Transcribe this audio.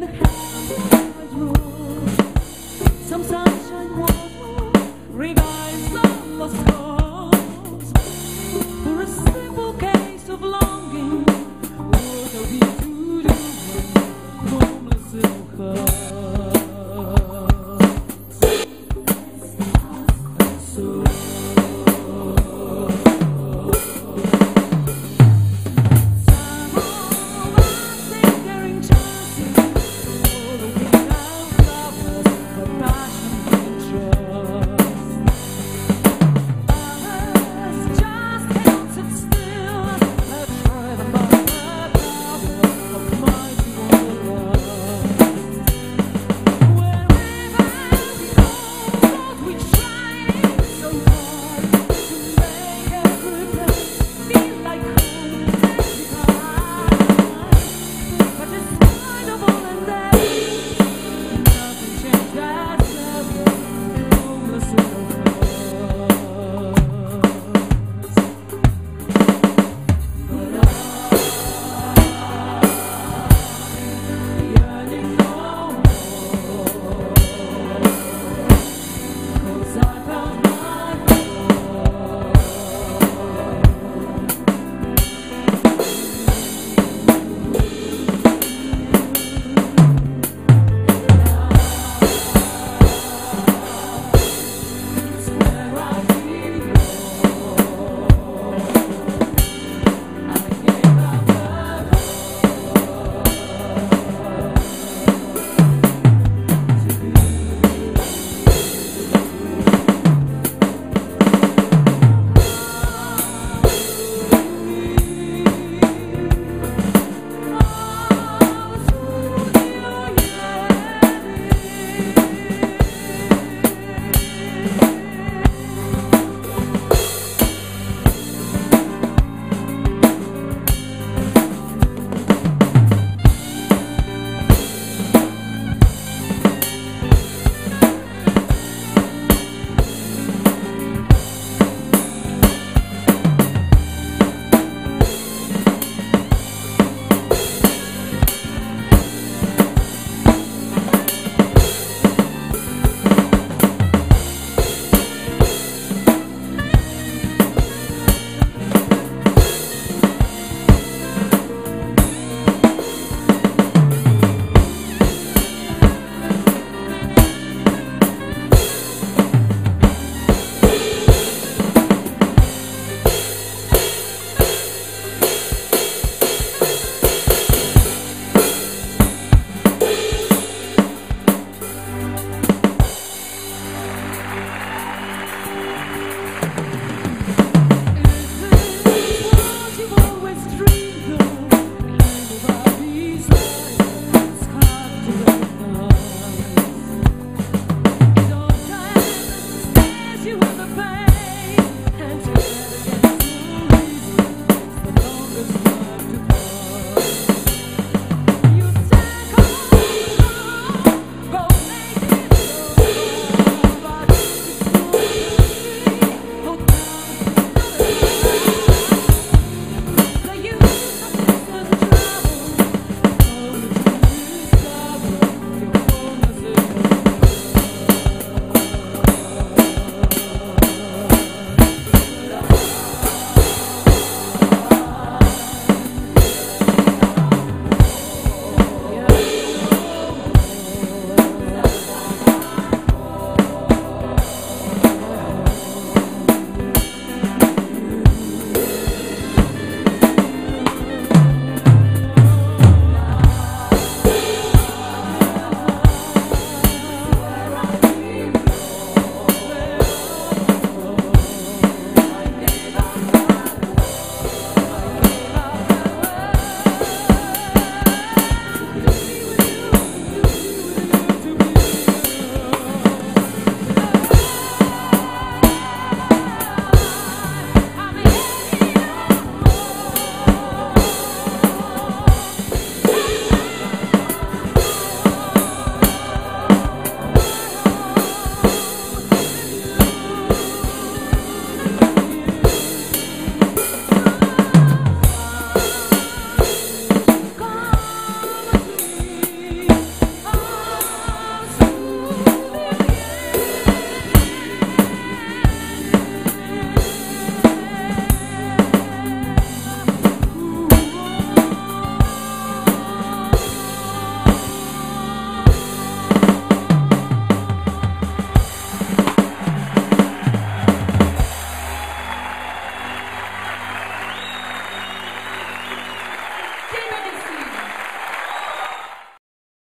the house.